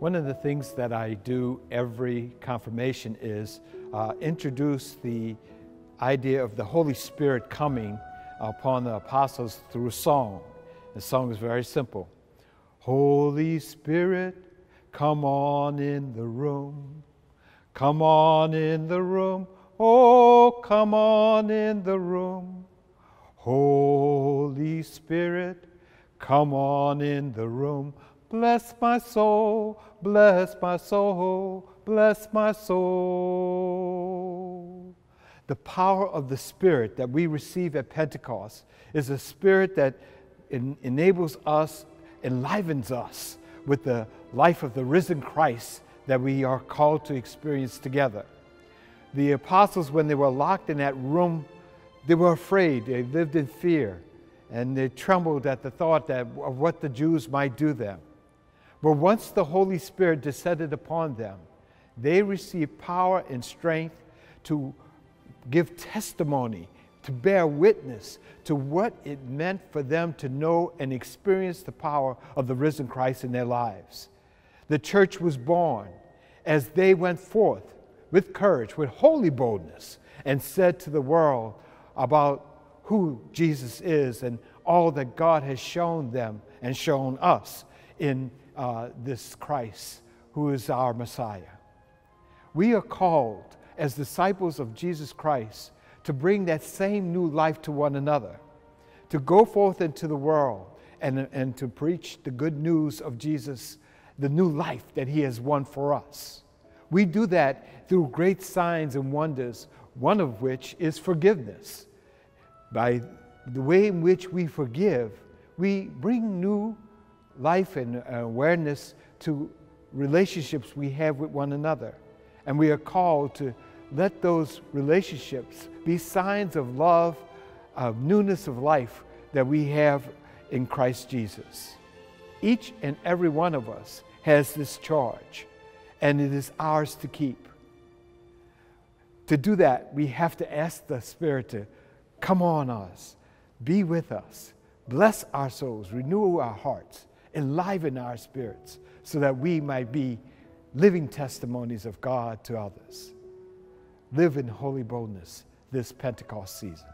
One of the things that I do every confirmation is uh, introduce the idea of the Holy Spirit coming upon the apostles through song. The song is very simple Holy Spirit, come on in the room. Come on in the room. Oh, come on in the room. Holy Spirit, come on in the room. Bless my soul, bless my soul, bless my soul. The power of the Spirit that we receive at Pentecost is a spirit that en- enables us, enlivens us with the life of the risen Christ that we are called to experience together. The apostles, when they were locked in that room, they were afraid. They lived in fear and they trembled at the thought that, of what the Jews might do them. But once the Holy Spirit descended upon them, they received power and strength to give testimony, to bear witness to what it meant for them to know and experience the power of the risen Christ in their lives. The church was born as they went forth with courage, with holy boldness, and said to the world about who Jesus is and all that God has shown them and shown us in uh, this Christ who is our Messiah. We are called as disciples of Jesus Christ to bring that same new life to one another, to go forth into the world and, and to preach the good news of Jesus, the new life that He has won for us. We do that through great signs and wonders, one of which is forgiveness. By the way in which we forgive, we bring new life and uh, awareness to relationships we have with one another. And we are called to let those relationships be signs of love, of newness of life that we have in Christ Jesus. Each and every one of us has this charge, and it is ours to keep. To do that, we have to ask the Spirit to come on us, be with us, bless our souls, renew our hearts, enliven our spirits so that we might be living testimonies of God to others. Live in holy boldness this Pentecost season.